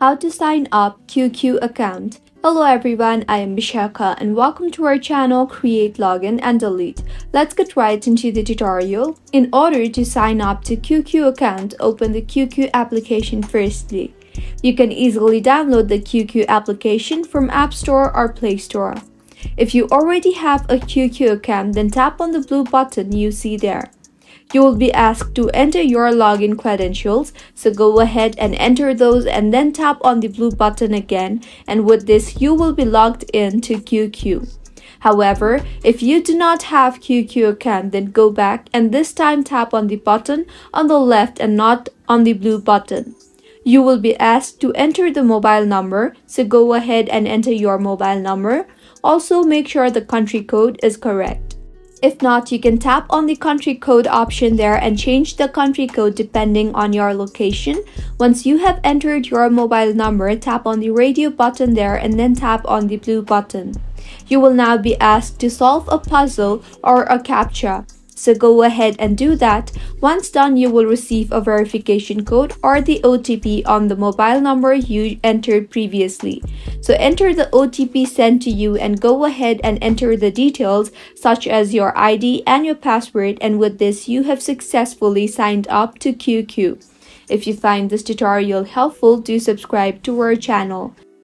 How to sign up QQ account. Hello everyone, I am Bishaka and welcome to our channel Create Login and Delete. Let's get right into the tutorial. In order to sign up to QQ account, open the QQ application firstly. You can easily download the QQ application from App Store or Play Store. If you already have a QQ account, then tap on the blue button you see there. You will be asked to enter your login credentials, so go ahead and enter those and then tap on the blue button again and with this you will be logged in to QQ. However, if you do not have QQ account then go back and this time tap on the button on the left and not on the blue button. You will be asked to enter the mobile number, so go ahead and enter your mobile number. Also make sure the country code is correct. If not, you can tap on the country code option there and change the country code depending on your location. Once you have entered your mobile number, tap on the radio button there and then tap on the blue button. You will now be asked to solve a puzzle or a CAPTCHA. So go ahead and do that. Once done, you will receive a verification code or the OTP on the mobile number you entered previously. So enter the OTP sent to you and go ahead and enter the details such as your ID and your password and with this you have successfully signed up to QQ. If you find this tutorial helpful, do subscribe to our channel.